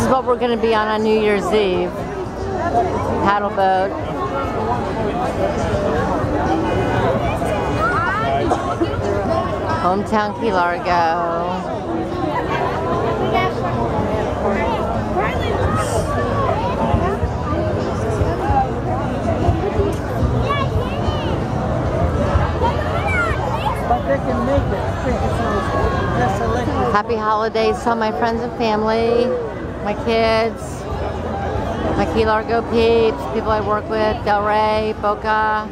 This is what we're going to be on on New Year's Eve. Paddle boat. Hometown Key Largo. Happy holidays to all my friends and family, my kids, my Key Largo peeps, people I work with, Del Rey, Boca,